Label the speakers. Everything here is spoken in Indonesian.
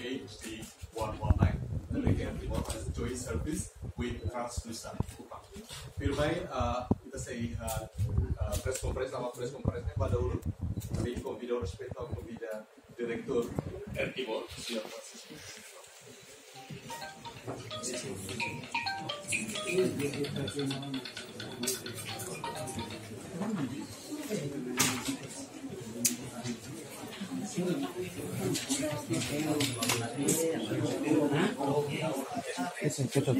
Speaker 1: HD119 Repair Remote as Joy Service with Translucent Kupang. Firmai uh, kita say uh, uh, press conference sama press conference pada dulu tapi konvida respect atau konvida direktur RT Mall siapa
Speaker 2: Thank you. Listen, get up.